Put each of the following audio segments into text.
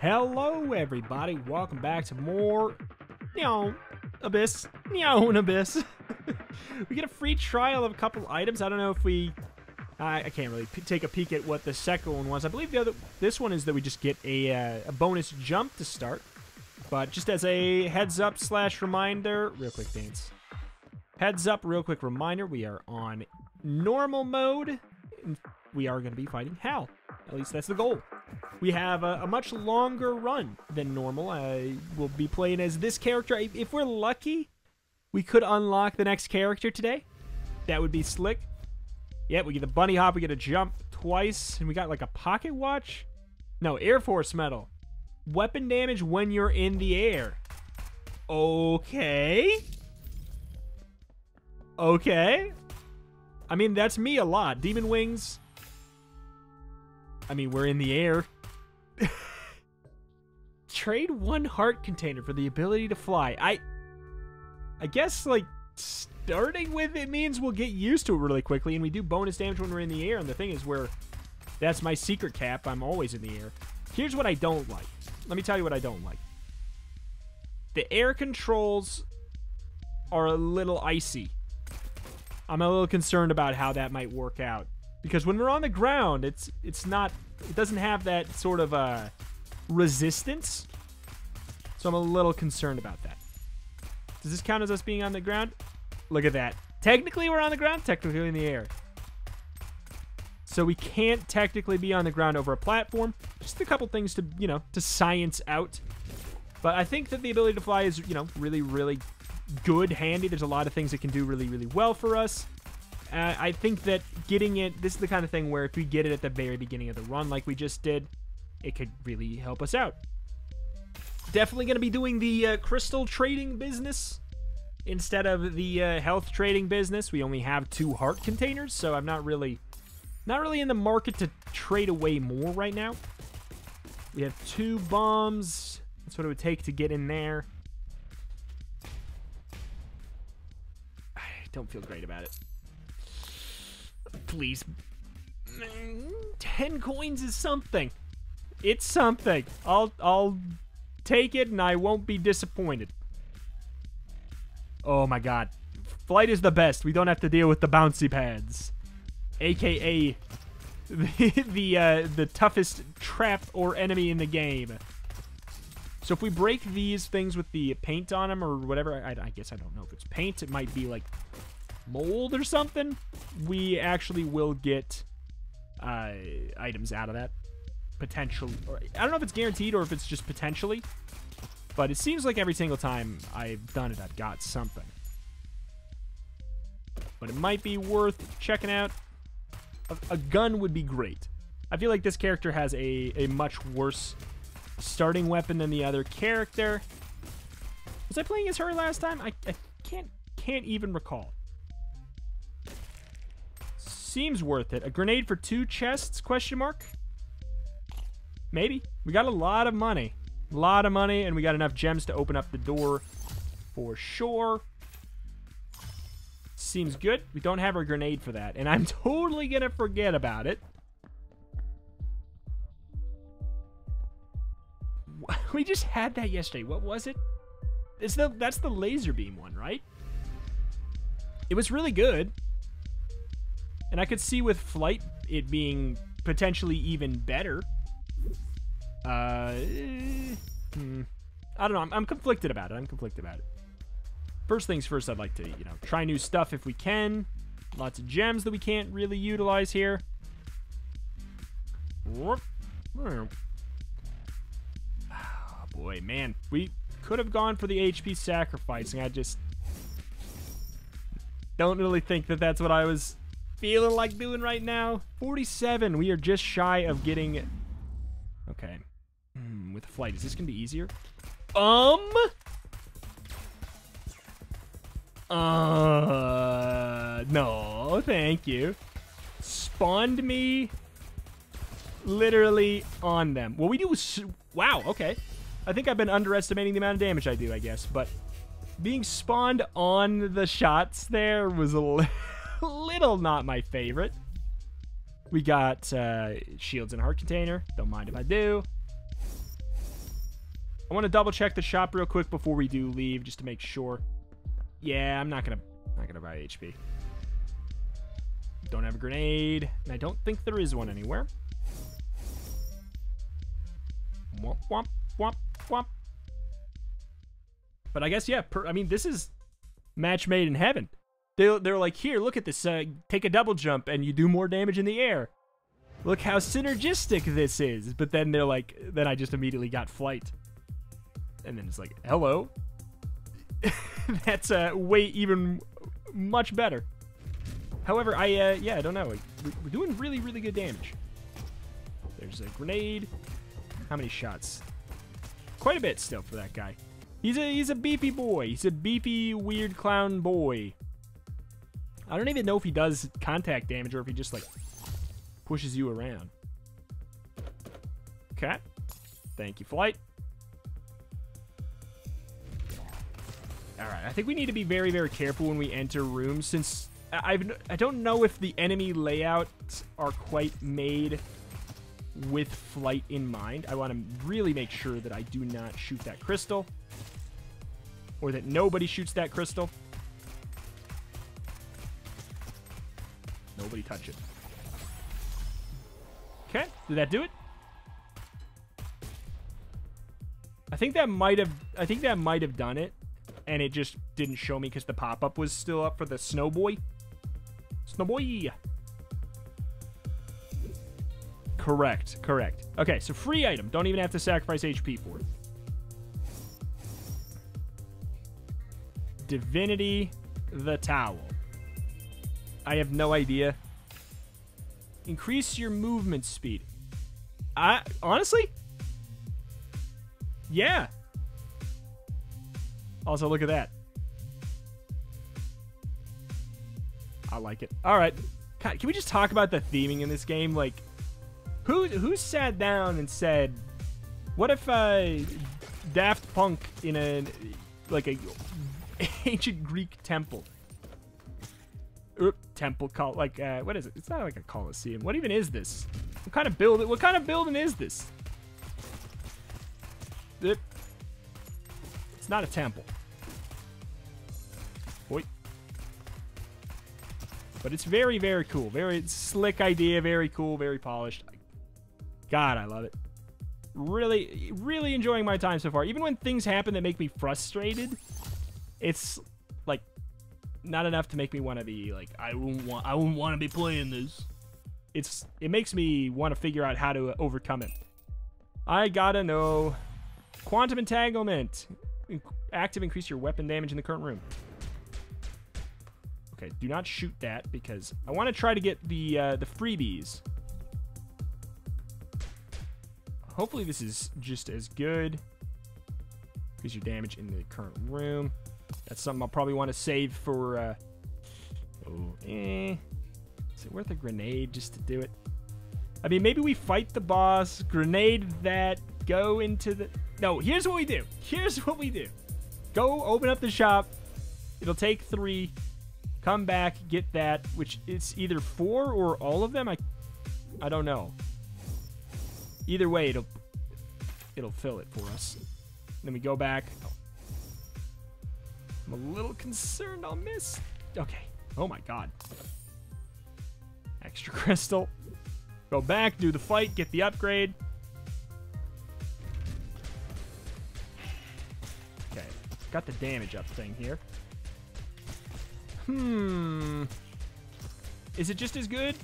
Hello, everybody. Welcome back to more Neon Abyss. Neon Abyss. we get a free trial of a couple items. I don't know if we. I, I can't really take a peek at what the second one was. I believe the other. This one is that we just get a, uh, a bonus jump to start. But just as a heads up slash reminder, real quick, dance. Heads up, real quick reminder: we are on normal mode. We are going to be fighting Hal. At least that's the goal. We have a, a much longer run than normal. I will be playing as this character. If we're lucky, we could unlock the next character today. That would be slick. Yeah, we get the bunny hop, we get a jump twice, and we got like a pocket watch. No, Air Force medal. Weapon damage when you're in the air. Okay. Okay. I mean, that's me a lot. Demon wings. I mean, we're in the air. Trade one heart container for the ability to fly. I I guess like starting with it means we'll get used to it really quickly and we do bonus damage when we're in the air and the thing is where that's my secret cap. I'm always in the air. Here's what I don't like. Let me tell you what I don't like. The air controls are a little icy. I'm a little concerned about how that might work out because when we're on the ground, it's it's not it doesn't have that sort of uh resistance. So I'm a little concerned about that. Does this count as us being on the ground? Look at that. Technically we're on the ground, technically in the air. So we can't technically be on the ground over a platform. Just a couple things to, you know, to science out. But I think that the ability to fly is, you know, really, really good, handy. There's a lot of things it can do really, really well for us. Uh, I think that getting it, this is the kind of thing where if we get it at the very beginning of the run, like we just did, it could really help us out. Definitely going to be doing the uh, crystal trading business instead of the uh, health trading business. We only have two heart containers, so I'm not really, not really in the market to trade away more right now. We have two bombs. That's what it would take to get in there. I don't feel great about it. Please. Mm, 10 coins is something. It's something. I'll I'll take it and I won't be disappointed. Oh my god. Flight is the best. We don't have to deal with the bouncy pads. AKA the the, uh, the toughest trap or enemy in the game. So if we break these things with the paint on them or whatever, I, I guess I don't know if it's paint. It might be like mold or something. We actually will get uh, items out of that potential. Or, I don't know if it's guaranteed or if it's just potentially. But it seems like every single time I've done it, I've got something. But it might be worth checking out. A, a gun would be great. I feel like this character has a, a much worse starting weapon than the other character. Was I playing as her last time? I, I can't can't even recall. Seems worth it. A grenade for two chests? Question mark. Maybe. We got a lot of money. A lot of money, and we got enough gems to open up the door for sure. Seems good. We don't have a grenade for that, and I'm totally going to forget about it. We just had that yesterday. What was it? It's the that's the laser beam one, right? It was really good. And I could see with flight it being potentially even better. Uh, hmm. I don't know. I'm, I'm conflicted about it. I'm conflicted about it. First things first, I'd like to, you know, try new stuff if we can. Lots of gems that we can't really utilize here. Oh, boy, man. We could have gone for the HP sacrificing. I just don't really think that that's what I was feeling like doing right now. 47. We are just shy of getting... Okay. Hmm, with flight, is this going to be easier? Um... Uh... No, thank you. Spawned me literally on them. What we do is... Wow, okay. I think I've been underestimating the amount of damage I do, I guess, but being spawned on the shots there was a little not my favorite. We got uh, shields and heart container. Don't mind if I do. I want to double check the shop real quick before we do leave, just to make sure. Yeah, I'm not gonna not gonna buy HP. Don't have a grenade, and I don't think there is one anywhere. Womp womp womp womp. But I guess yeah. Per, I mean, this is match made in heaven. They they're like, here, look at this. Uh, take a double jump, and you do more damage in the air. Look how synergistic this is. But then they're like, then I just immediately got flight, and then it's like, hello. That's uh, way even much better. However, I uh, yeah, I don't know. We're doing really really good damage. There's a grenade. How many shots? Quite a bit still for that guy. He's a he's a beefy boy. He's a beefy weird clown boy. I don't even know if he does contact damage or if he just like pushes you around. Okay. Thank you, flight. Alright, I think we need to be very, very careful when we enter rooms since I've, I don't know if the enemy layouts are quite made with flight in mind. I want to really make sure that I do not shoot that crystal or that nobody shoots that crystal. Nobody touch it. Okay, did that do it? I think that might have I think that might have done it and it just didn't show me because the pop-up was still up for the snowboy. Snowboy. Correct, correct. Okay, so free item. Don't even have to sacrifice HP for it. Divinity the Towel. I have no idea. Increase your movement speed. I honestly, yeah. Also, look at that. I like it. All right, can we just talk about the theming in this game? Like, who who sat down and said, "What if uh, Daft Punk in a like a ancient Greek temple. Temple call like uh, what is it? It's not like a coliseum. What even is this? What kind of building? What kind of building is this? It, it's not a temple. Boy. But it's very, very cool. Very slick idea. Very cool. Very polished. God, I love it. Really, really enjoying my time so far. Even when things happen that make me frustrated, it's not enough to make me want to be like I wouldn't want I wouldn't want to be playing this. It's it makes me want to figure out how to overcome it. I gotta know quantum entanglement. Active increase your weapon damage in the current room. Okay, do not shoot that because I want to try to get the uh, the freebies. Hopefully this is just as good. Increase your damage in the current room. That's something I'll probably want to save for, uh... Oh, eh. Is it worth a grenade just to do it? I mean, maybe we fight the boss, grenade that, go into the... No, here's what we do. Here's what we do. Go open up the shop. It'll take three. Come back, get that, which it's either four or all of them. I, I don't know. Either way, it'll it'll fill it for us. Then we go back. I'm a little concerned I'll miss. Okay. Oh my god. Extra crystal. Go back, do the fight, get the upgrade. Okay. Got the damage up thing here. Hmm. Is it just as good?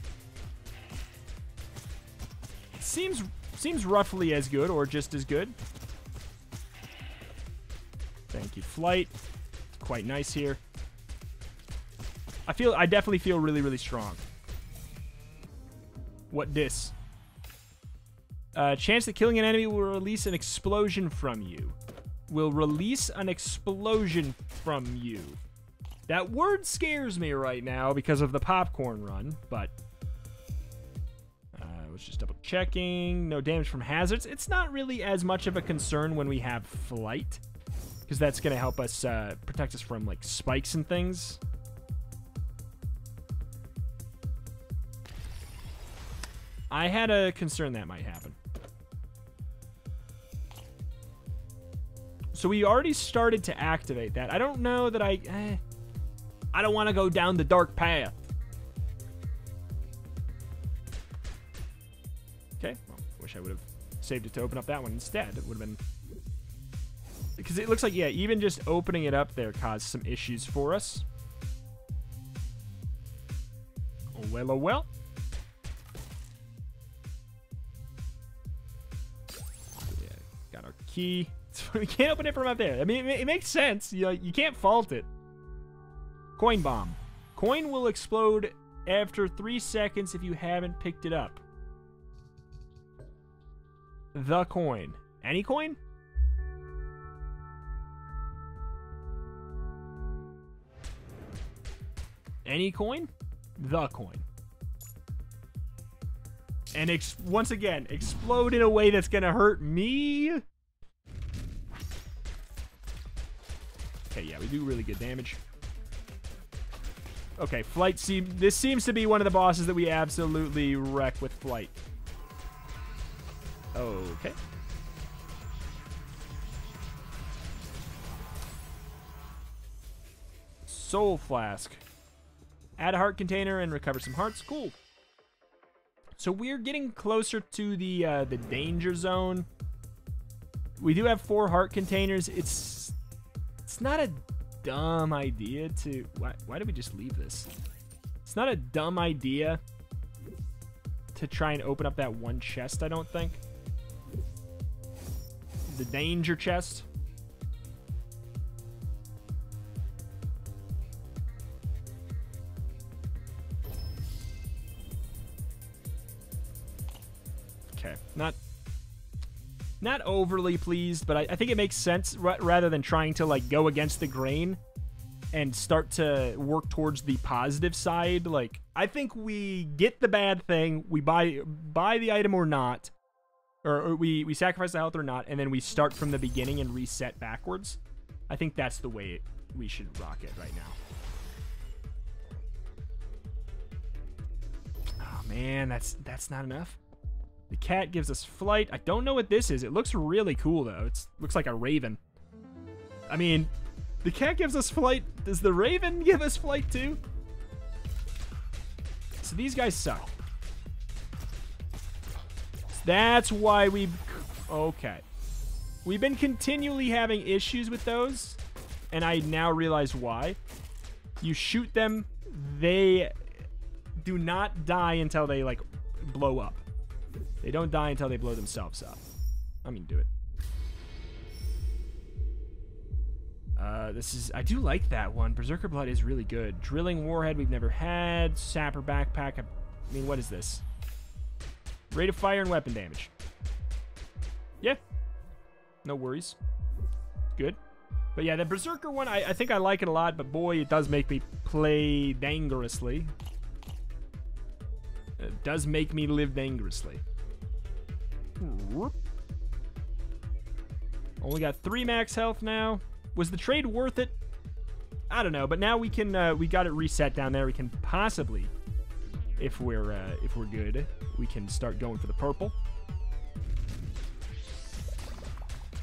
seems seems roughly as good or just as good. Thank you, flight quite nice here. I feel, I definitely feel really, really strong. What this? Uh, chance that killing an enemy will release an explosion from you. Will release an explosion from you. That word scares me right now because of the popcorn run, but uh, was just double checking. No damage from hazards. It's not really as much of a concern when we have flight because that's going to help us uh, protect us from like spikes and things. I had a concern that might happen. So we already started to activate that. I don't know that I... Eh, I don't want to go down the dark path. Okay, well, wish I would have saved it to open up that one instead. It would have been... Because it looks like, yeah, even just opening it up there caused some issues for us. Oh, well, oh, well. Yeah, got our key. we can't open it from up there. I mean, it, it makes sense. You, you can't fault it. Coin bomb. Coin will explode after three seconds if you haven't picked it up. The coin. Any coin? Any coin? The coin. And once again, explode in a way that's gonna hurt me. Okay, yeah, we do really good damage. Okay, flight seem this seems to be one of the bosses that we absolutely wreck with flight. Okay. Soul Flask. Add a heart container and recover some hearts. Cool. So we're getting closer to the uh, the danger zone. We do have four heart containers. It's it's not a dumb idea to... Why, why did we just leave this? It's not a dumb idea to try and open up that one chest, I don't think. The danger chest. Not overly pleased, but I, I think it makes sense rather than trying to like go against the grain and start to work towards the positive side. Like I think we get the bad thing, we buy buy the item or not, or, or we we sacrifice the health or not, and then we start from the beginning and reset backwards. I think that's the way we should rock it right now. Oh man, that's that's not enough. The cat gives us flight. I don't know what this is. It looks really cool, though. It looks like a raven. I mean, the cat gives us flight. Does the raven give us flight, too? So these guys suck. That's why we... Okay. We've been continually having issues with those, and I now realize why. You shoot them, they do not die until they, like, blow up. They don't die until they blow themselves up. I mean, do it. Uh, this is... I do like that one. Berserker Blood is really good. Drilling Warhead we've never had. Sapper Backpack. I mean, what is this? Rate of fire and weapon damage. Yeah. No worries. Good. But yeah, the Berserker one, I, I think I like it a lot, but boy, it does make me play dangerously. It does make me live dangerously. Only got three max health now. Was the trade worth it? I don't know, but now we can uh, we got it reset down there. We can possibly, if we're uh, if we're good, we can start going for the purple.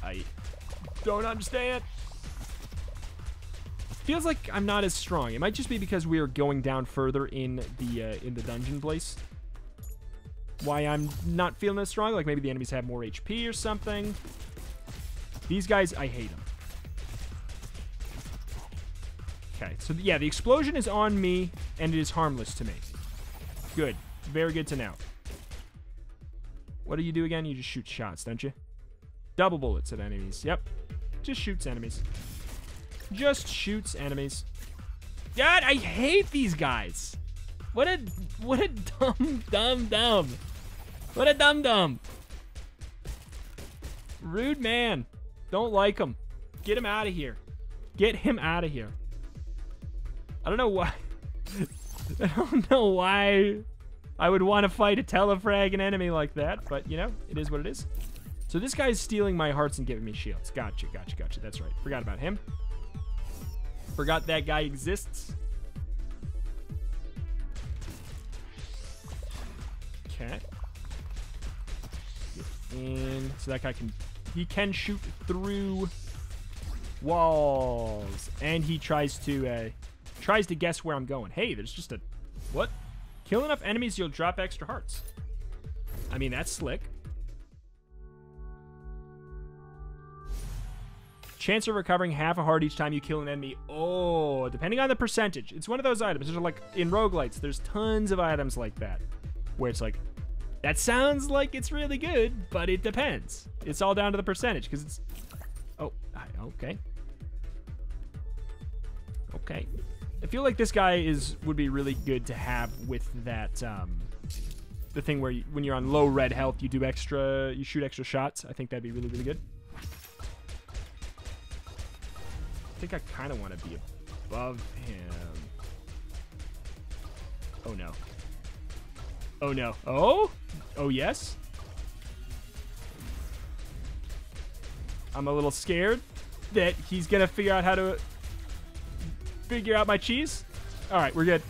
I don't understand. Feels like I'm not as strong. It might just be because we are going down further in the uh, in the dungeon place why I'm not feeling as strong. Like maybe the enemies have more HP or something. These guys, I hate them. Okay, so yeah, the explosion is on me, and it is harmless to me. Good. Very good to know. What do you do again? You just shoot shots, don't you? Double bullets at enemies. Yep. Just shoots enemies. Just shoots enemies. God, I hate these guys. What a what a dumb dumb dumb. What a dumb dumb. Rude man. Don't like him. Get him out of here. Get him out of here. I don't know why. I don't know why I would want to fight a telefrag an enemy like that, but you know, it is what it is. So this guy's stealing my hearts and giving me shields. Gotcha, gotcha, gotcha. That's right. Forgot about him. Forgot that guy exists. Okay. And so that guy can he can shoot through Walls. And he tries to uh, tries to guess where I'm going. Hey, there's just a what? Kill enough enemies, you'll drop extra hearts. I mean, that's slick. Chance of recovering half a heart each time you kill an enemy. Oh, depending on the percentage. It's one of those items. There's like in roguelites, there's tons of items like that. Where it's like, that sounds like it's really good, but it depends. It's all down to the percentage because it's. Oh, okay. Okay. I feel like this guy is would be really good to have with that um, the thing where you, when you're on low red health, you do extra, you shoot extra shots. I think that'd be really really good. I think I kind of want to be above him. Oh no. Oh no. Oh? Oh yes? I'm a little scared that he's gonna figure out how to figure out my cheese. All right, we're good.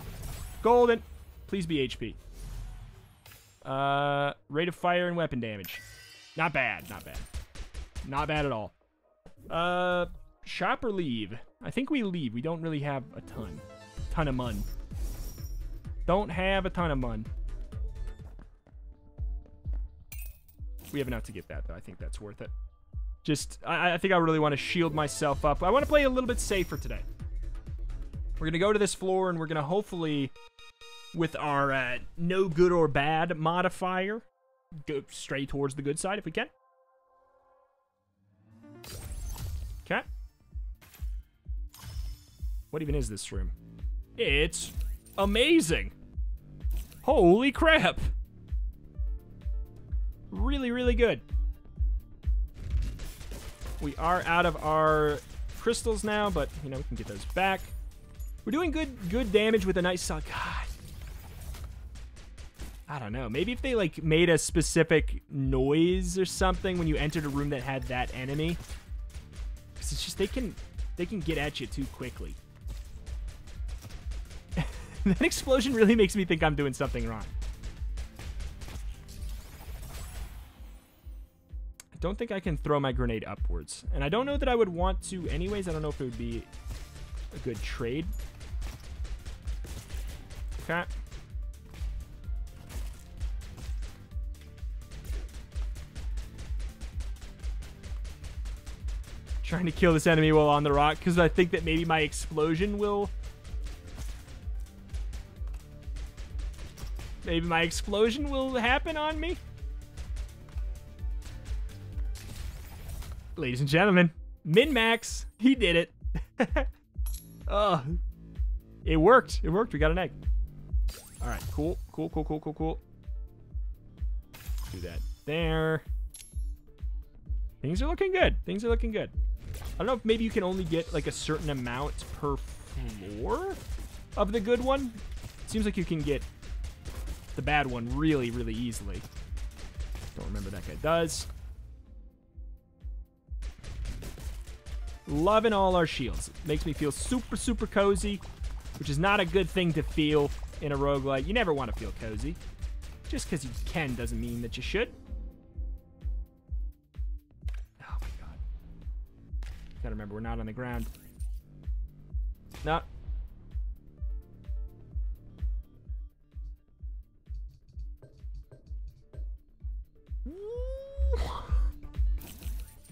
Golden. Please be HP. Uh, rate of fire and weapon damage. Not bad, not bad. Not bad at all. Uh, shop or leave? I think we leave. We don't really have a ton. Ton of mun. Don't have a ton of mun. We have enough to get that, though. I think that's worth it. Just, I, I think I really want to shield myself up. I want to play a little bit safer today. We're going to go to this floor, and we're going to hopefully, with our uh, no good or bad modifier, go straight towards the good side if we can. Okay. What even is this room? It's amazing. Holy crap. Really, really good. We are out of our crystals now, but, you know, we can get those back. We're doing good good damage with a nice... Uh, God. I don't know. Maybe if they, like, made a specific noise or something when you entered a room that had that enemy. Because it's just, they can, they can get at you too quickly. that explosion really makes me think I'm doing something wrong. Don't think I can throw my grenade upwards. And I don't know that I would want to anyways. I don't know if it would be a good trade. Okay. Trying to kill this enemy while on the rock because I think that maybe my explosion will Maybe my explosion will happen on me? Ladies and gentlemen, Min-Max, he did it. oh, it worked. It worked. We got an egg. All right, cool, cool, cool, cool, cool, cool. Do that there. Things are looking good. Things are looking good. I don't know if maybe you can only get like a certain amount per floor of the good one. Seems like you can get the bad one really, really easily. Don't remember that guy does. Loving all our shields. It Makes me feel super, super cozy, which is not a good thing to feel in a roguelite. You never want to feel cozy. Just because you can doesn't mean that you should. Oh my god. Gotta remember, we're not on the ground. No,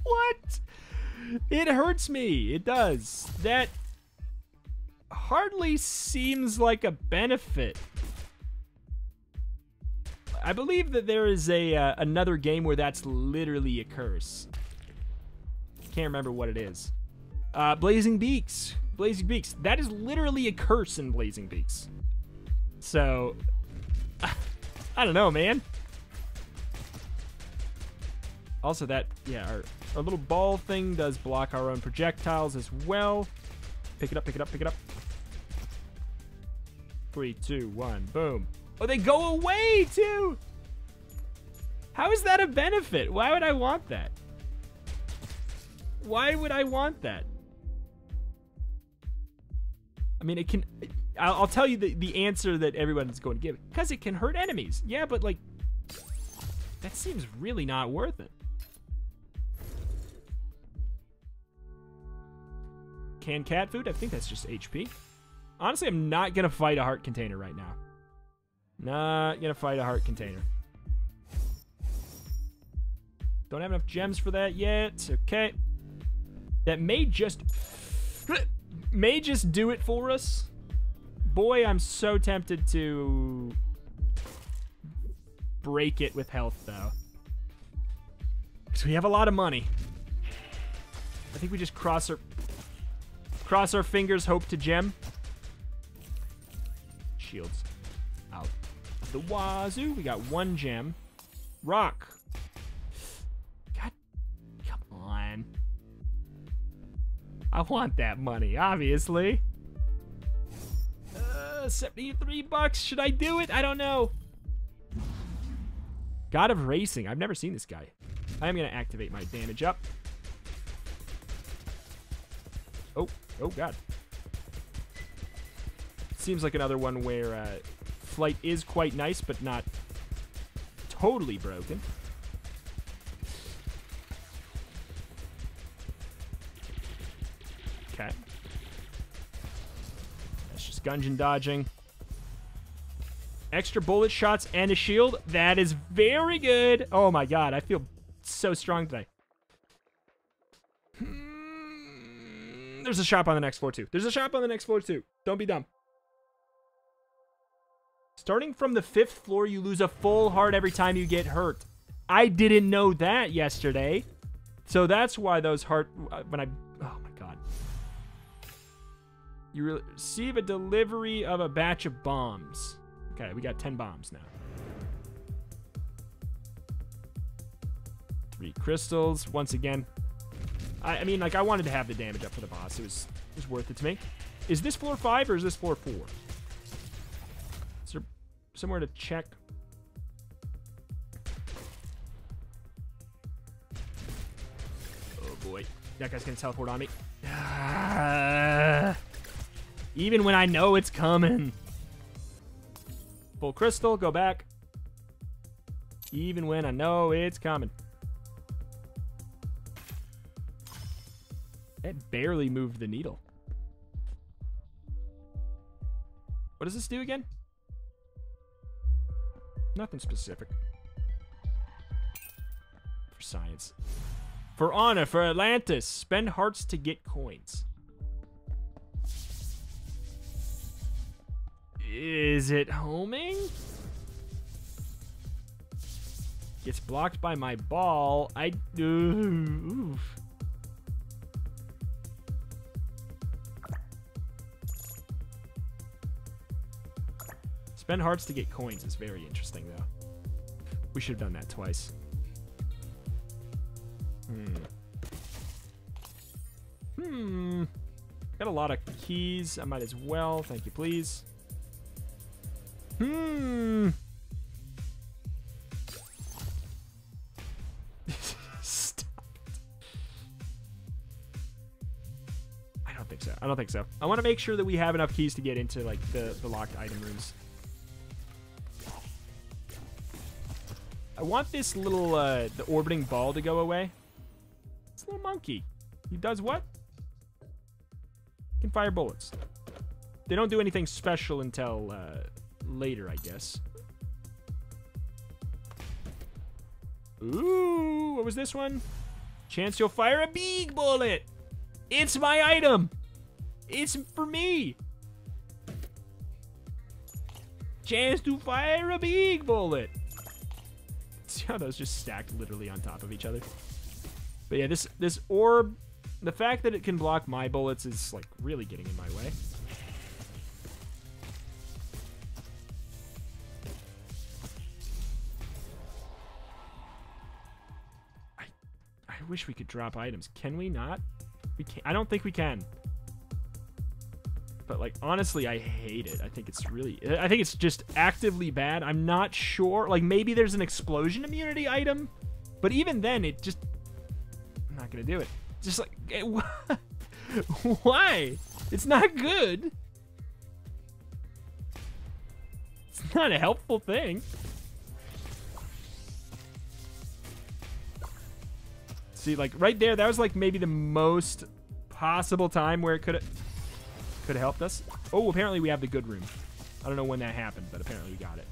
What? It hurts me. It does. That hardly seems like a benefit. I believe that there is a uh, another game where that's literally a curse. Can't remember what it is. Uh, Blazing Beaks. Blazing Beaks. That is literally a curse in Blazing Beaks. So, I don't know, man. Also, that, yeah, our, our little ball thing does block our own projectiles as well. Pick it up, pick it up, pick it up. Three, two, one, boom. Oh, they go away, too! How is that a benefit? Why would I want that? Why would I want that? I mean, it can... I'll, I'll tell you the, the answer that everyone's going to give. Because it can hurt enemies. Yeah, but, like... That seems really not worth it. Canned cat food. I think that's just HP. Honestly, I'm not going to fight a heart container right now. Not going to fight a heart container. Don't have enough gems for that yet. Okay. That may just... May just do it for us. Boy, I'm so tempted to... Break it with health, though. Because we have a lot of money. I think we just cross our... Cross our fingers, hope to gem. Shields. Out. The wazoo. We got one gem. Rock. God. Come on. I want that money, obviously. Uh, 73 bucks. Should I do it? I don't know. God of Racing. I've never seen this guy. I am going to activate my damage up. Oh, oh God. Seems like another one where uh, flight is quite nice, but not totally broken. Okay. That's just Gungeon dodging. Extra bullet shots and a shield. That is very good. Oh my god, I feel so strong today. There's a shop on the next floor too. There's a shop on the next floor too. Don't be dumb. Starting from the fifth floor, you lose a full heart every time you get hurt. I didn't know that yesterday. So that's why those heart... Uh, when I... Oh my god. You receive a delivery of a batch of bombs. Okay, we got 10 bombs now. Three crystals. Once again, I, I, mean, like, I wanted to have the damage up for the boss. It was, it was worth it to me. Is this floor 5 or is this floor 4? Is there somewhere to check? Oh, boy. That guy's going to teleport on me. even when I know it's coming. Full crystal, go back. Even when I know it's coming. It barely moved the needle. What does this do again? Nothing specific. For science. For honor, for Atlantis. Spend hearts to get coins. Is it homing? Gets blocked by my ball. I... Oof. Spend hearts to get coins is very interesting, though. We should have done that twice. Hmm. Hmm. Got a lot of keys. I might as well. Thank you, please. Hmm. Stop I don't think so. I don't think so. I want to make sure that we have enough keys to get into like the, the locked item rooms. I want this little, uh, the orbiting ball to go away. This little monkey. He does what? He can fire bullets. They don't do anything special until, uh, later, I guess. Ooh, what was this one? Chance you'll fire a big bullet. It's my item. It's for me. Chance to fire a big bullet. See how those just stacked literally on top of each other? But yeah, this this orb, the fact that it can block my bullets is like really getting in my way. I wish we could drop items. Can we not? We can't. I don't think we can. But like honestly, I hate it. I think it's really I think it's just actively bad. I'm not sure. Like maybe there's an explosion immunity item, but even then it just I'm not going to do it. Just like eh, why? It's not good. It's not a helpful thing. See, like right there, that was like maybe the most possible time where it could have could have helped us. Oh, apparently we have the good room. I don't know when that happened, but apparently we got it.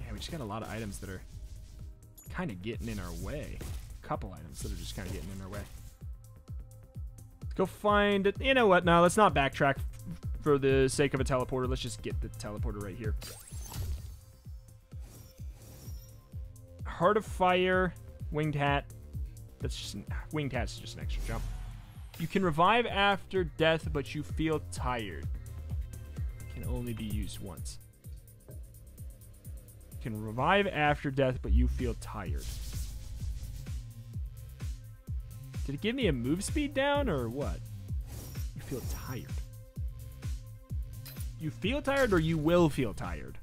Yeah, we just got a lot of items that are kind of getting in our way. A couple items that are just kind of getting in our way. Let's go find it. You know what? No, let's not backtrack for the sake of a teleporter. Let's just get the teleporter right here. Heart of Fire, Winged Hat. That's just an, Winged Hat's just an extra jump. You can revive after death, but you feel tired. Can only be used once. Can revive after death, but you feel tired. Did it give me a move speed down or what? You feel tired. You feel tired or you will feel tired?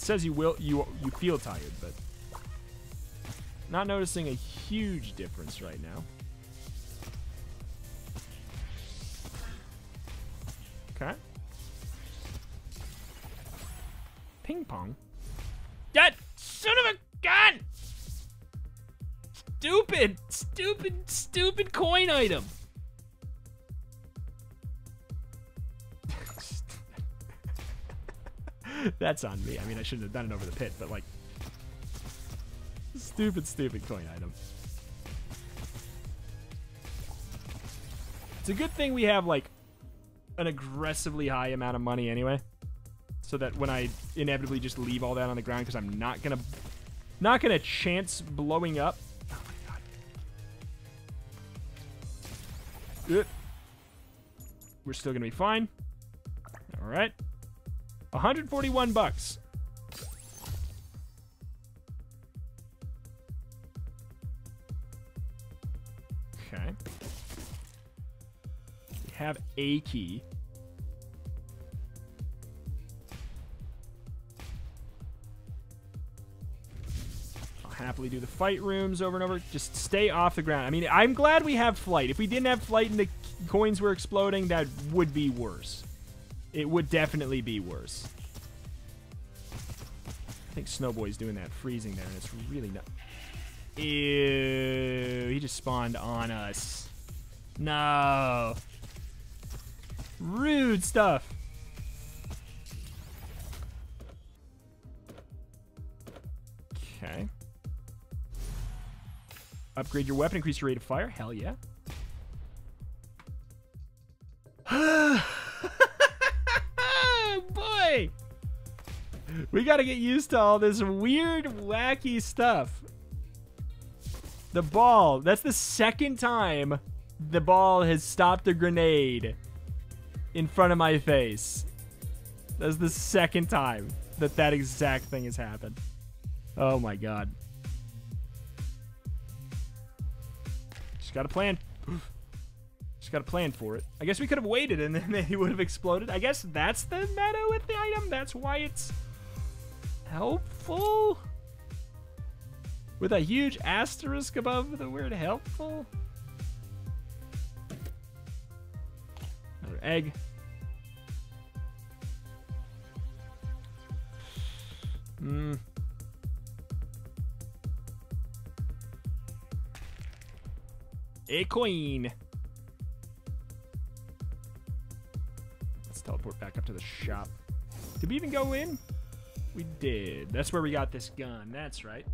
It says you will you you feel tired, but not noticing a huge difference right now. Okay. Ping pong. That son of a gun! Stupid, stupid, stupid coin item. That's on me. I mean, I shouldn't have done it over the pit, but like, stupid, stupid coin item. It's a good thing we have like an aggressively high amount of money anyway, so that when I inevitably just leave all that on the ground because I'm not gonna, not gonna chance blowing up. Oh my god. We're still gonna be fine. All right. 141 bucks. Okay. We have a key. I'll happily do the fight rooms over and over. Just stay off the ground. I mean, I'm glad we have flight. If we didn't have flight and the coins were exploding, that would be worse. It would definitely be worse. I think Snowboy's doing that freezing there, and it's really not... Ew, he just spawned on us. No. Rude stuff. Okay. Upgrade your weapon, increase your rate of fire. Hell yeah. boy! We gotta get used to all this weird, wacky stuff. The ball. That's the second time the ball has stopped a grenade in front of my face. That's the second time that that exact thing has happened. Oh my god. Just got a plan. Just got a plan for it. I guess we could have waited and then he would have exploded. I guess that's the meta with the item. That's why it's helpful. With a huge asterisk above the word helpful. Another egg. Hmm. A coin. Teleport back up to the shop. Did we even go in? We did. That's where we got this gun. That's right.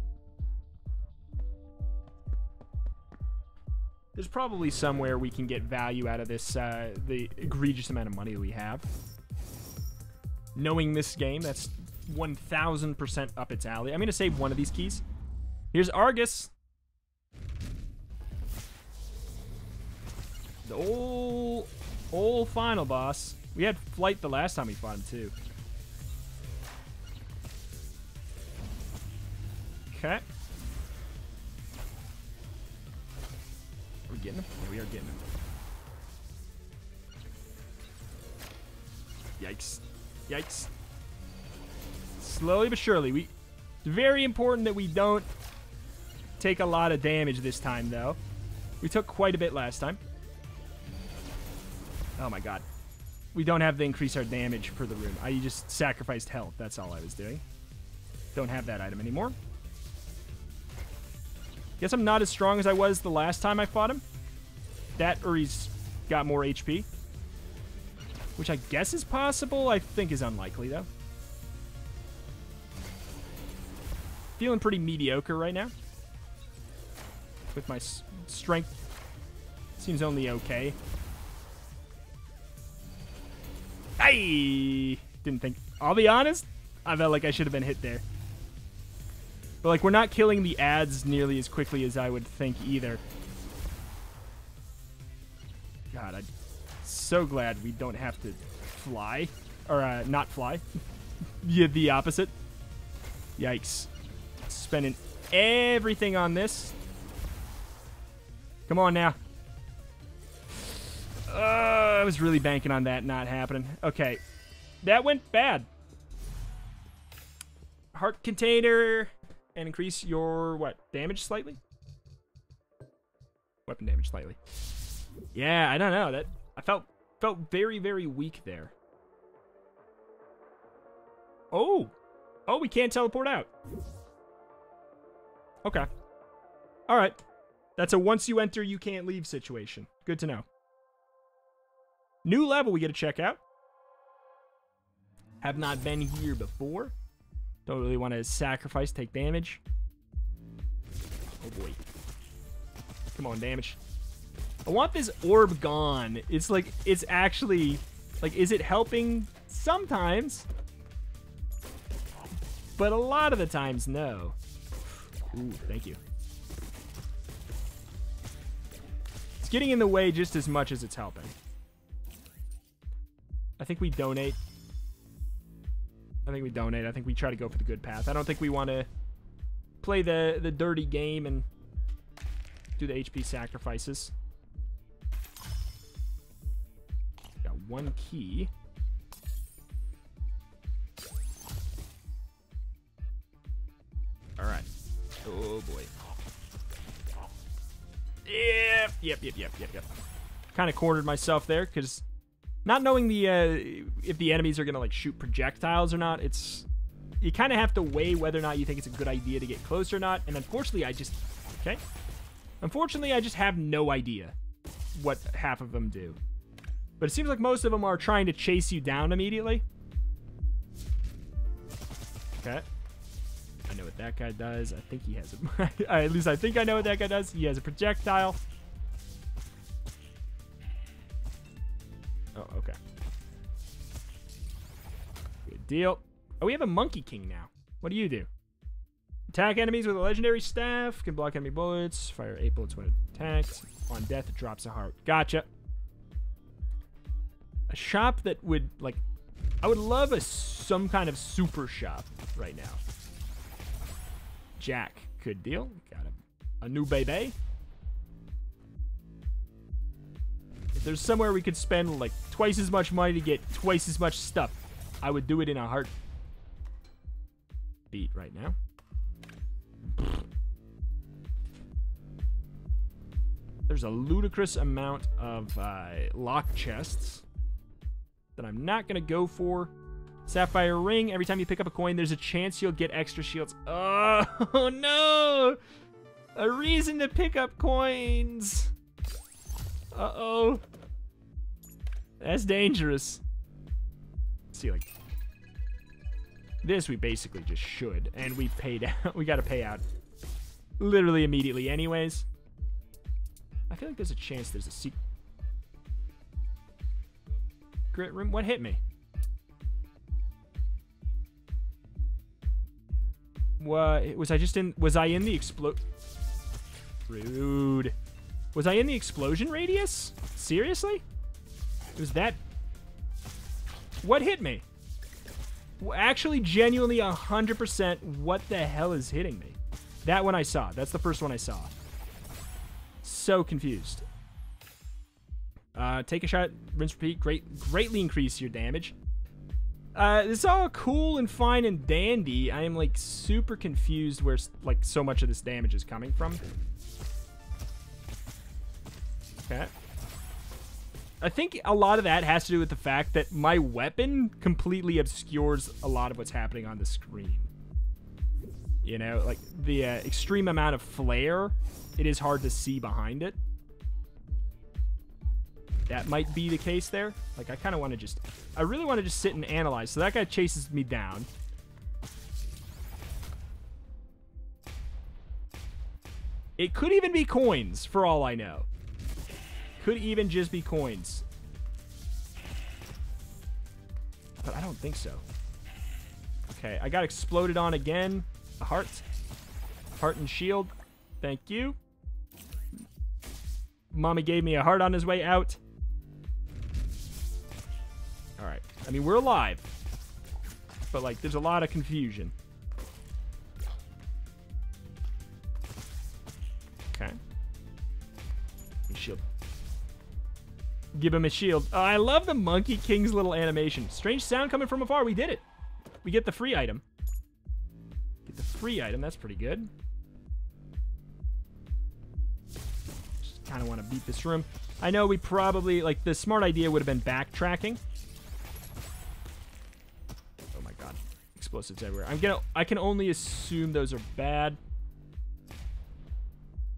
There's probably somewhere we can get value out of this, uh, the egregious amount of money we have. Knowing this game, that's 1,000% up its alley. I'm going to save one of these keys. Here's Argus. The old, old final boss. We had flight the last time we fought him, too. Okay. We're getting him? We are getting him. Yikes. Yikes. Slowly but surely. We, it's very important that we don't take a lot of damage this time, though. We took quite a bit last time. Oh my god. We don't have to increase our damage for the room. I just sacrificed health. That's all I was doing. Don't have that item anymore. Guess I'm not as strong as I was the last time I fought him. That or he's got more HP. Which I guess is possible. I think is unlikely, though. Feeling pretty mediocre right now. With my strength. Seems only okay. Hey! Didn't think. I'll be honest. I felt like I should have been hit there. But, like, we're not killing the adds nearly as quickly as I would think either. God, I'm so glad we don't have to fly. Or, uh, not fly. yeah, the opposite. Yikes. Spending everything on this. Come on now. Uh, I was really banking on that not happening. Okay. That went bad. Heart container and increase your, what, damage slightly? Weapon damage slightly. Yeah, I don't know. That I felt felt very, very weak there. Oh! Oh, we can't teleport out. Okay. Alright. That's a once you enter, you can't leave situation. Good to know. New level we get to check out. Have not been here before. Don't really want to sacrifice, take damage. Oh boy. Come on, damage. I want this orb gone. It's like, it's actually, like, is it helping? Sometimes. But a lot of the times, no. Ooh, thank you. It's getting in the way just as much as it's helping. I think we donate. I think we donate. I think we try to go for the good path. I don't think we want to play the, the dirty game and do the HP sacrifices. Got one key. Alright. Oh boy. Yep, yep, yep, yep, yep, yep. Kind of cornered myself there because not knowing the uh, if the enemies are gonna like shoot projectiles or not, it's you kind of have to weigh whether or not you think it's a good idea to get close or not. And unfortunately, I just okay. Unfortunately, I just have no idea what half of them do. But it seems like most of them are trying to chase you down immediately. Okay. I know what that guy does. I think he has a... At least I think I know what that guy does. He has a projectile. Oh, okay. Good deal. Oh, we have a Monkey King now. What do you do? Attack enemies with a legendary staff. Can block enemy bullets. Fire 8 bullets when attacked. On death, drops a heart. Gotcha a shop that would like I would love a some kind of super shop right now. Jack, good deal. Got a, a new baby. There's somewhere we could spend like twice as much money to get twice as much stuff, I would do it in a heart beat right now. There's a ludicrous amount of uh, lock chests that I'm not going to go for. Sapphire Ring. Every time you pick up a coin, there's a chance you'll get extra shields. Oh, no! A reason to pick up coins. Uh-oh. That's dangerous. See, like... This we basically just should. And we paid out. we got to pay out literally immediately anyways. I feel like there's a chance there's a secret Grit room. What hit me? What was I just in? Was I in the explode? Rude. Was I in the explosion radius? Seriously? It was that? What hit me? Actually, genuinely, 100% what the hell is hitting me? That one I saw. That's the first one I saw. So confused. Uh, take a shot, rinse, repeat. Great, greatly increase your damage. Uh, it's all cool and fine and dandy. I am like super confused where like so much of this damage is coming from. Okay. I think a lot of that has to do with the fact that my weapon completely obscures a lot of what's happening on the screen. You know, like the uh, extreme amount of flare, it is hard to see behind it. That might be the case there. Like, I kind of want to just... I really want to just sit and analyze. So that guy chases me down. It could even be coins, for all I know. Could even just be coins. But I don't think so. Okay, I got exploded on again. A heart. Heart and shield. Thank you. Mommy gave me a heart on his way out. Alright. I mean, we're alive. But, like, there's a lot of confusion. Give him a shield. Oh, I love the Monkey King's little animation. Strange sound coming from afar. We did it. We get the free item. Get the free item. That's pretty good. Just kind of want to beat this room. I know we probably, like, the smart idea would have been backtracking. Oh my god. Explosives everywhere. I'm gonna, I can only assume those are bad.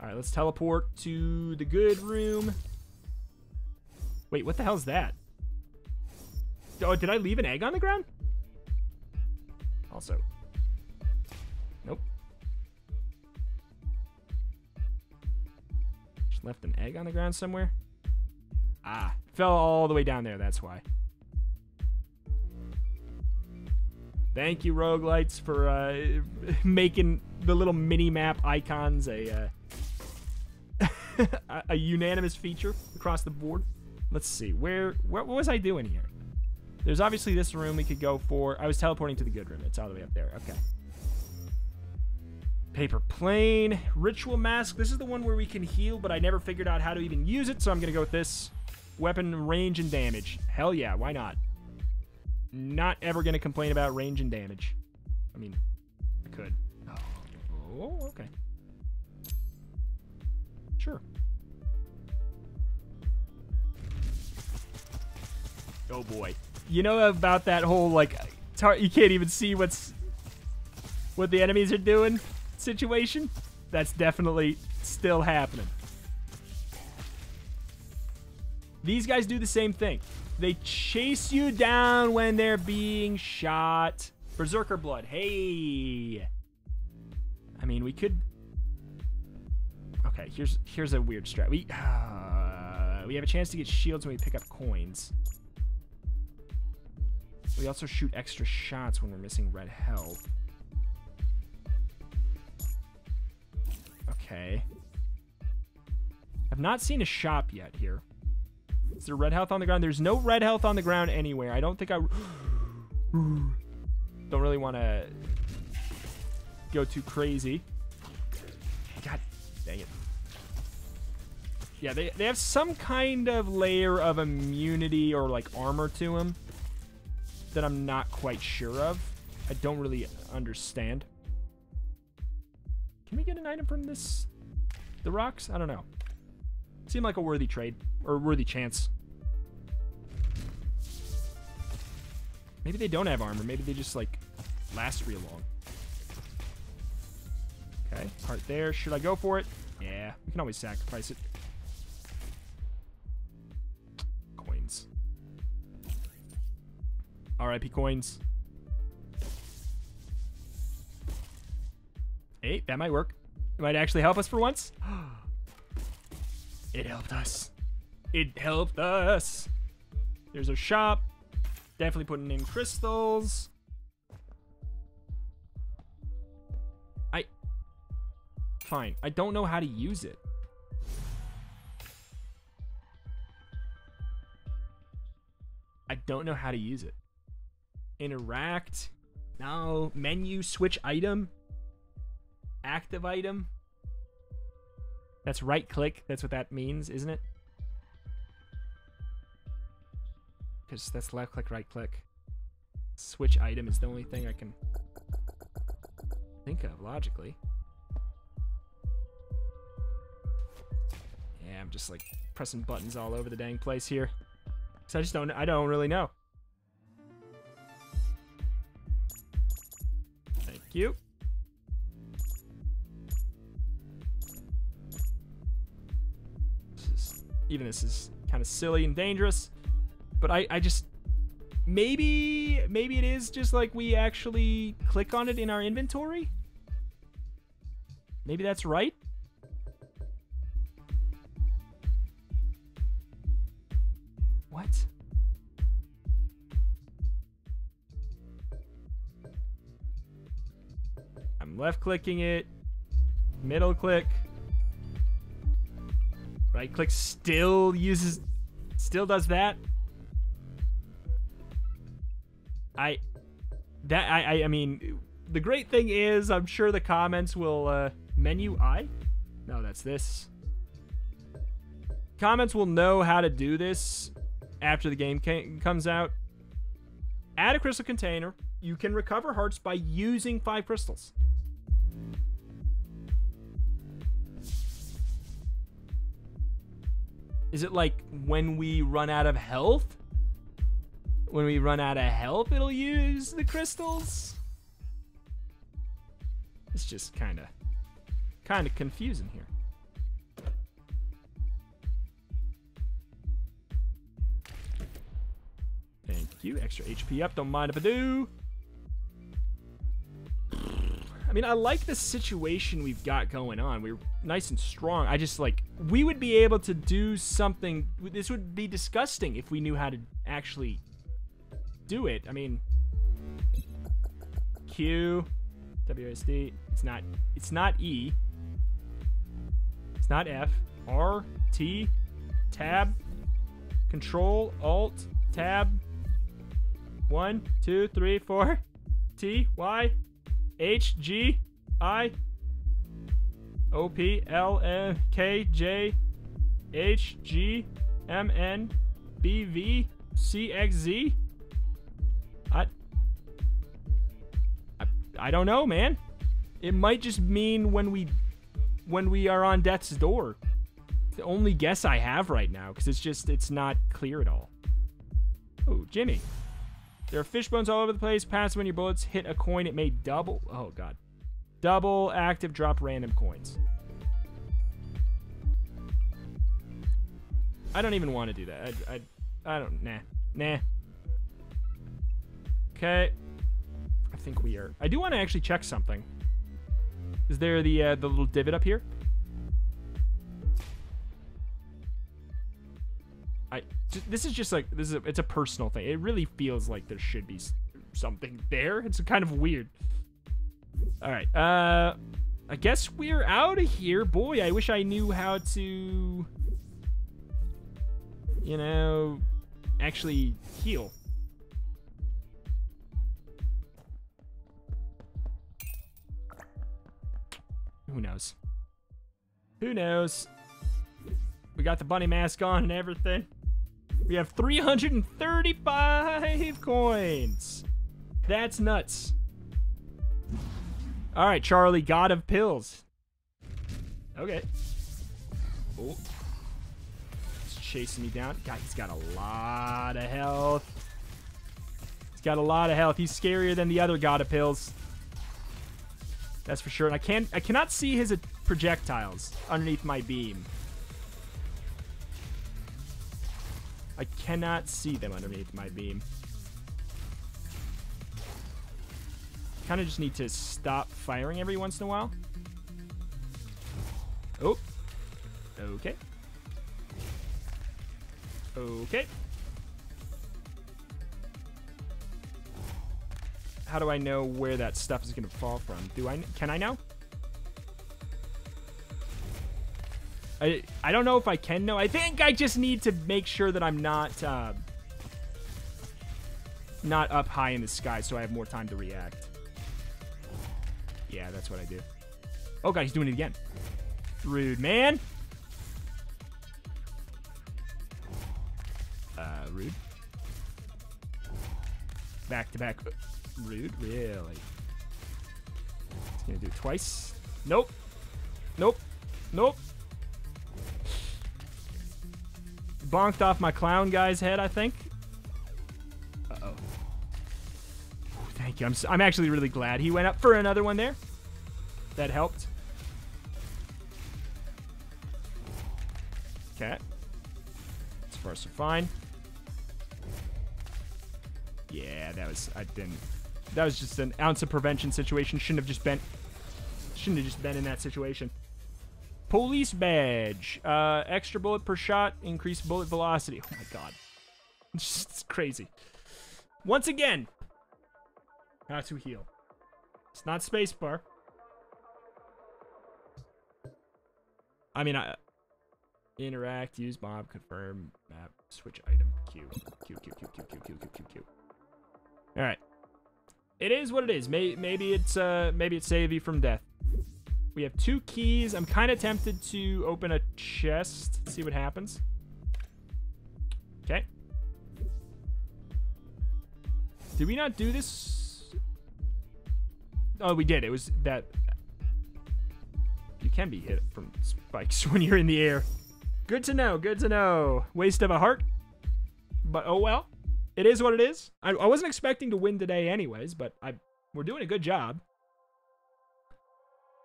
Alright, let's teleport to the good room. Wait, what the hell is that? Oh, did I leave an egg on the ground? Also. Nope. Just left an egg on the ground somewhere. Ah, fell all the way down there, that's why. Thank you, roguelites, for uh, making the little mini-map icons a, uh, a, a unanimous feature across the board. Let's see, where, where, what was I doing here? There's obviously this room we could go for. I was teleporting to the good room. It's all the way up there. Okay. Paper plane. Ritual mask. This is the one where we can heal, but I never figured out how to even use it, so I'm going to go with this. Weapon range and damage. Hell yeah, why not? Not ever going to complain about range and damage. I mean, I could. Oh, okay. Sure. Oh boy. You know about that whole like you can't even see what's what the enemies are doing situation? That's definitely still happening. These guys do the same thing. They chase you down when they're being shot. Berserker blood. Hey. I mean, we could Okay, here's here's a weird strat. We uh, we have a chance to get shields when we pick up coins. We also shoot extra shots when we're missing red health. Okay. I've not seen a shop yet here. Is there red health on the ground? There's no red health on the ground anywhere. I don't think I... don't really want to go too crazy. God dang it. Yeah, they, they have some kind of layer of immunity or like armor to them that I'm not quite sure of. I don't really understand. Can we get an item from this? The rocks? I don't know. Seemed like a worthy trade. Or worthy chance. Maybe they don't have armor. Maybe they just, like, last real long. Okay, heart there. Should I go for it? Yeah, we can always sacrifice it. RIP coins. Hey, that might work. It might actually help us for once. it helped us. It helped us. There's a shop. Definitely putting in crystals. I... Fine. I don't know how to use it. I don't know how to use it interact. No, menu, switch item, active item. That's right click. That's what that means, isn't it? Because that's left click, right click. Switch item is the only thing I can think of logically. Yeah, I'm just like pressing buttons all over the dang place here. So I just don't I don't really know. you. This is, even this is kind of silly and dangerous, but I, I just maybe maybe it is just like we actually click on it in our inventory. Maybe that's right. What? Left clicking it. Middle click. Right click still uses still does that. I that I I, I mean the great thing is I'm sure the comments will uh menu I no that's this comments will know how to do this after the game comes out add a crystal container you can recover hearts by using five crystals Is it like when we run out of health? When we run out of health, it'll use the crystals? It's just kind of kind of confusing here. Thank you. Extra HP up. Don't mind if I do. I mean, I like the situation we've got going on. We're nice and strong. I just like we would be able to do something. This would be disgusting if we knew how to actually do it. I mean, Q, WSD. It's not. It's not E. It's not F. R, T, Tab, Control, Alt, Tab. One, two, three, four. T, Y, H G I O P L N K J H G M N B V C X Z. I, I I don't know, man. It might just mean when we when we are on death's door. It's the only guess I have right now because it's just it's not clear at all. Oh, Jimmy. There are fish bones all over the place. Pass when your bullets hit a coin, it may double. Oh, God. Double active drop random coins. I don't even want to do that. I, I, I don't. Nah. Nah. Okay. I think we are. I do want to actually check something. Is there the uh, the little divot up here? This is just like this is a, it's a personal thing. It really feels like there should be something there. It's kind of weird. All right. Uh I guess we're out of here. Boy, I wish I knew how to you know actually heal. Who knows? Who knows? We got the bunny mask on and everything. We have 335 coins. That's nuts. All right, Charlie, God of Pills. Okay. Oh. He's chasing me down. God, he's got a lot of health. He's got a lot of health. He's scarier than the other God of Pills. That's for sure. And I can't I cannot see his projectiles underneath my beam. I cannot see them underneath my beam. Kind of just need to stop firing every once in a while. Oh. Okay. Okay. How do I know where that stuff is going to fall from? Do I? Can I know? I I don't know if I can know. I think I just need to make sure that I'm not uh, not up high in the sky, so I have more time to react. Yeah, that's what I do. Oh god, he's doing it again. Rude, man. Uh, rude. Back to back. Rude, really. He's gonna do it twice. Nope. Nope. Nope. Bonked off my clown guy's head, I think. Uh-oh. Thank you. I'm, I'm actually really glad he went up for another one there. That helped. Okay. So far, so fine. Yeah, that was... I didn't... That was just an ounce of prevention situation. Shouldn't have just been... Shouldn't have just been in that situation. Police badge. Uh, extra bullet per shot. Increased bullet velocity. Oh my god. It's crazy. Once again, how to heal. It's not spacebar. I mean, I interact, use mob, confirm, map, switch item, Q, Q, Q, Q, Q, Q, Q, Q, Q, Q. All right, it is what it is. May, maybe it's uh, maybe it's save you from death. We have two keys. I'm kind of tempted to open a chest, see what happens. Okay. Did we not do this? Oh, we did. It was that. You can be hit from spikes when you're in the air. Good to know. Good to know. Waste of a heart. But oh well. It is what it is. I, I wasn't expecting to win today anyways, but I we're doing a good job.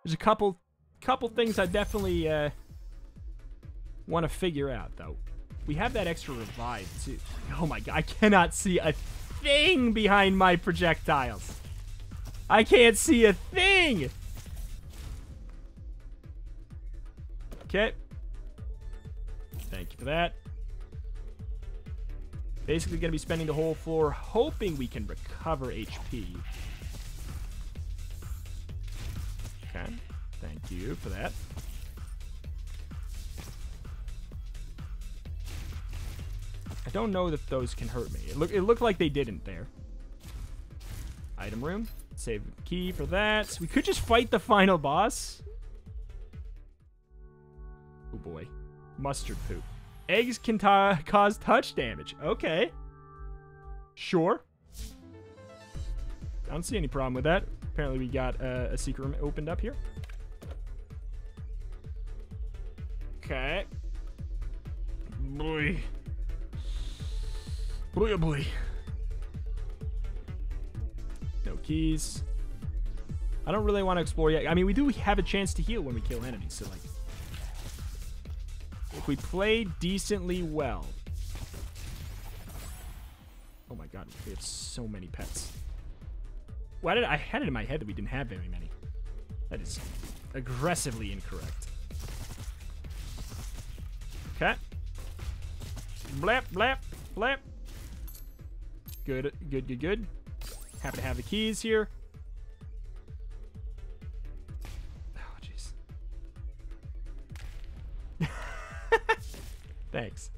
There's a couple couple things I definitely uh, want to figure out though. We have that extra revive too. Oh my god, I cannot see a thing behind my projectiles. I can't see a thing. Okay. Thank you for that. Basically going to be spending the whole floor hoping we can recover HP. Okay. Thank you for that. I don't know that those can hurt me. It, look, it looked like they didn't there. Item room. Save key for that. We could just fight the final boss. Oh boy. Mustard poop. Eggs can cause touch damage. Okay. Sure. I don't see any problem with that. Apparently we got a secret room opened up here. Okay. Boy. Boy, oh boy. No keys. I don't really want to explore yet. I mean, we do have a chance to heal when we kill enemies, so like... If we play decently well... Oh my god, we have so many pets. Why did I, had it in my head that we didn't have very many? That is aggressively incorrect. Okay. Blap, blap, blap. Good, good, good, good. Happy to have the keys here. Oh, jeez. Thanks.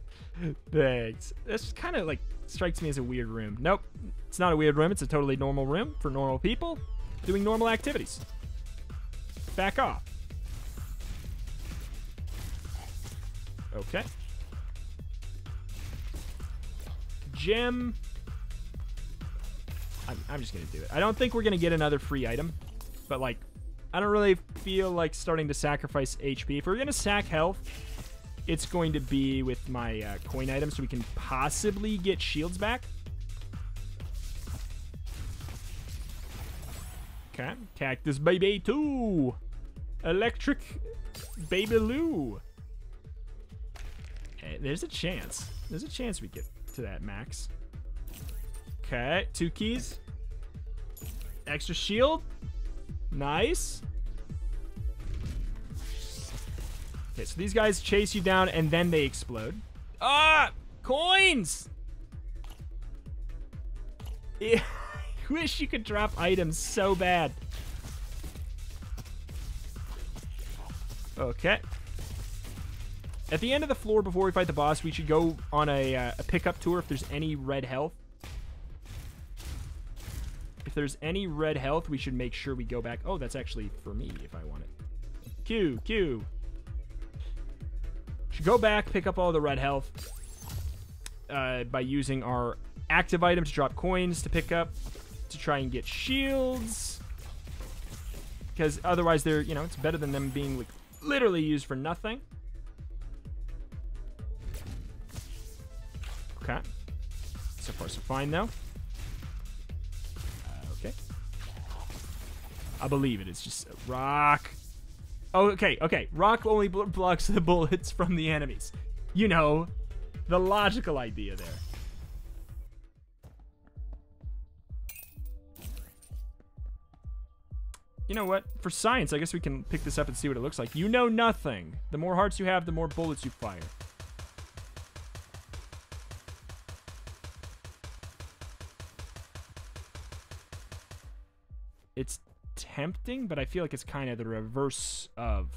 Thanks. This kind of like strikes me as a weird room. Nope. It's not a weird room. It's a totally normal room for normal people doing normal activities. Back off. Okay. Gem. I'm, I'm just going to do it. I don't think we're going to get another free item. But, like, I don't really feel like starting to sacrifice HP. If we're going to sack health, it's going to be with my uh, coin items so we can possibly get shields back. Okay. Cactus Baby 2. Electric Baby Lou. Okay, there's a chance. There's a chance we get to that max. Okay, two keys. Extra shield. Nice. Okay, so these guys chase you down and then they explode. Ah! Coins! Yeah, I wish you could drop items so bad. Okay. At the end of the floor before we fight the boss, we should go on a, uh, a pickup tour if there's any red health. If there's any red health, we should make sure we go back. Oh, that's actually for me if I want it. Q, Q. Go back, pick up all the red health uh, by using our active item to drop coins to pick up to try and get shields. Because otherwise they're, you know, it's better than them being like, literally used for nothing. Okay. So far, so fine, though. Uh, okay. I believe it. It's just rock. Oh, okay, okay. Rock only bl blocks the bullets from the enemies. You know, the logical idea there. You know what? For science, I guess we can pick this up and see what it looks like. You know nothing. The more hearts you have, the more bullets you fire. It's tempting, but I feel like it's kind of the reverse of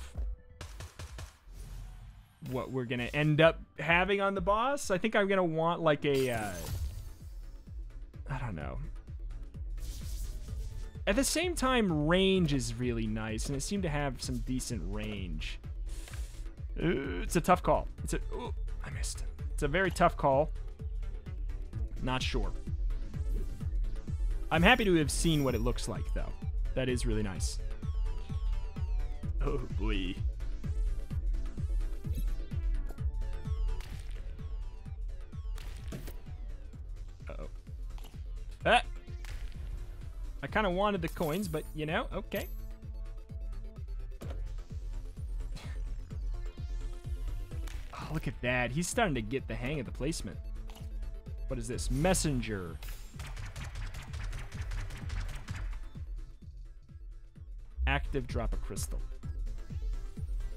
what we're to end up having on the boss. I think I'm to want like a... Uh, I don't know. At the same time, range is really nice, and it seemed to have some decent range. Uh, it's a tough call. It's a... Ooh, I missed. It. It's a very tough call. Not sure. I'm happy to have seen what it looks like, though. That is really nice. Oh, boy. Uh-oh. Ah! I kind of wanted the coins, but, you know, okay. oh, look at that. He's starting to get the hang of the placement. What is this? Messenger. Active drop a crystal.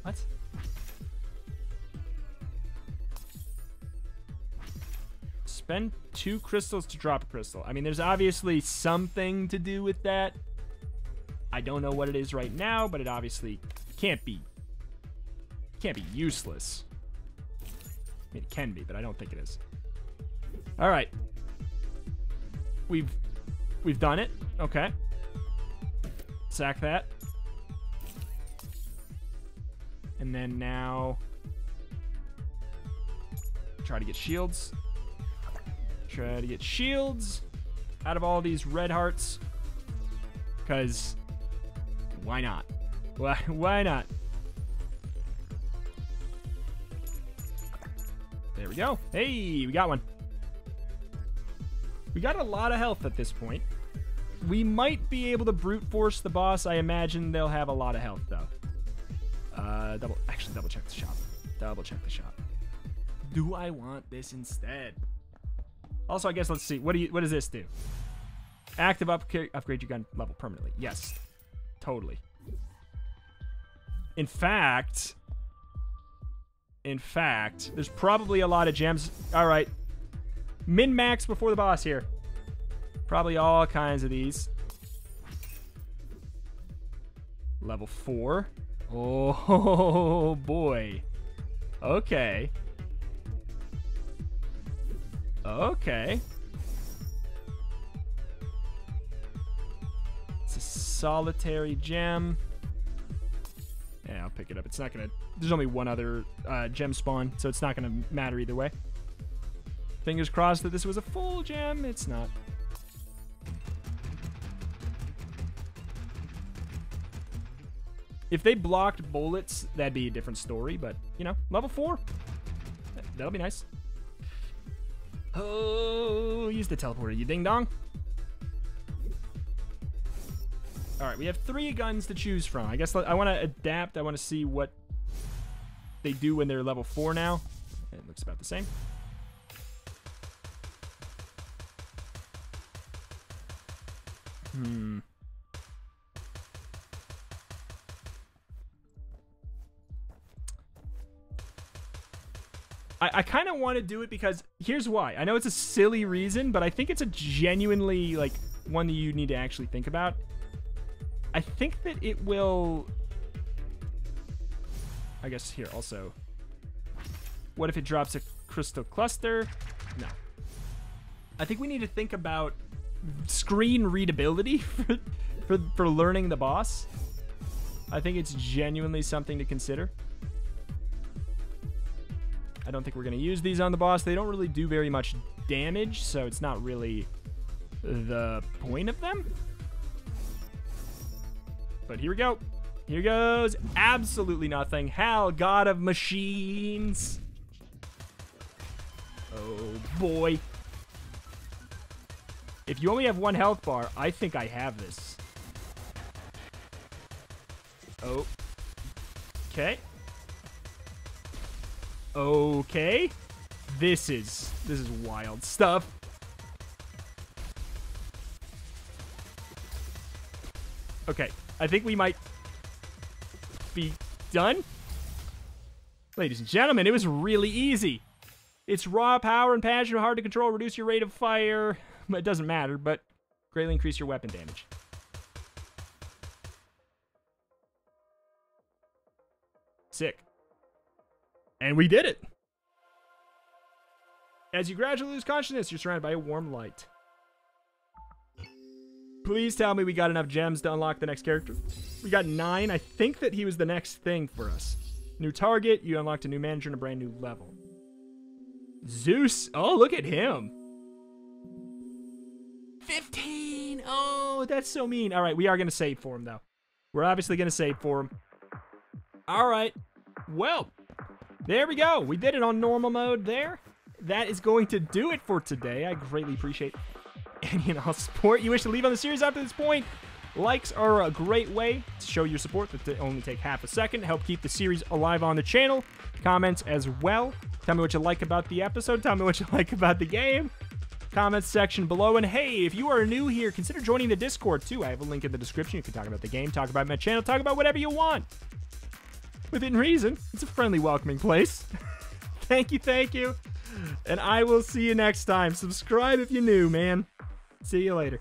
What? Spend two crystals to drop a crystal. I mean, there's obviously something to do with that. I don't know what it is right now, but it obviously can't be can't be useless. I mean, it can be, but I don't think it is. All right. We've we've done it. Okay. Sack that. And then now try to get shields. Try to get shields out of all these red hearts. Because why not? Why, why not? There we go. Hey, we got one. We got a lot of health at this point. We might be able to brute force the boss. I imagine they'll have a lot of health, though. Uh, double, actually, double check the shop. Double check the shop. Do I want this instead? Also, I guess let's see. What do you? What does this do? Active upgrade, upgrade your gun level permanently. Yes, totally. In fact, in fact, there's probably a lot of gems. All right, min max before the boss here. Probably all kinds of these. Level four. Oh boy. Okay. Okay. It's a solitary gem. Yeah, I'll pick it up. It's not gonna... There's only one other uh, gem spawn, so it's not gonna matter either way. Fingers crossed that this was a full gem. It's not. If they blocked bullets, that'd be a different story, but, you know, level 4. That'll be nice. Oh, use the teleporter, you ding dong. All right, we have three guns to choose from. I guess I want to adapt. I want to see what they do when they're level four now. It looks about the same. Hmm. I, I kind of want to do it because here's why. I know it's a silly reason, but I think it's a genuinely like one that you need to actually think about. I think that it will. I guess here also. What if it drops a crystal cluster? No. I think we need to think about screen readability for, for, for learning the boss. I think it's genuinely something to consider. I don't think we're going to use these on the boss. They don't really do very much damage, so it's not really the point of them. But here we go. Here goes absolutely nothing. Hal, god of machines. Oh, boy. If you only have one health bar, I think I have this. Oh. Okay. Okay. This is this is wild stuff. Okay, I think we might be done. Ladies and gentlemen, it was really easy. It's raw power and passion, hard to control, reduce your rate of fire. But it doesn't matter, but greatly increase your weapon damage. Sick. And we did it. As you gradually lose consciousness, you're surrounded by a warm light. Please tell me we got enough gems to unlock the next character. We got nine. I think that he was the next thing for us. New target. You unlocked a new manager and a brand new level. Zeus. Oh, look at him. 15. Oh, that's so mean. All right, we are going to save for him, though. We're obviously going to save for him. All right. Well, there we go. We did it on normal mode there. That is going to do it for today. I greatly appreciate any and all support you wish to leave on the series after this point. Likes are a great way to show your support that only take half a second, help keep the series alive on the channel. Comments as well. Tell me what you like about the episode. Tell me what you like about the game. Comments section below. And hey, if you are new here, consider joining the Discord too. I have a link in the description. You can talk about the game, talk about my channel, talk about whatever you want. Within reason. It's a friendly, welcoming place. thank you, thank you. And I will see you next time. Subscribe if you're new, man. See you later.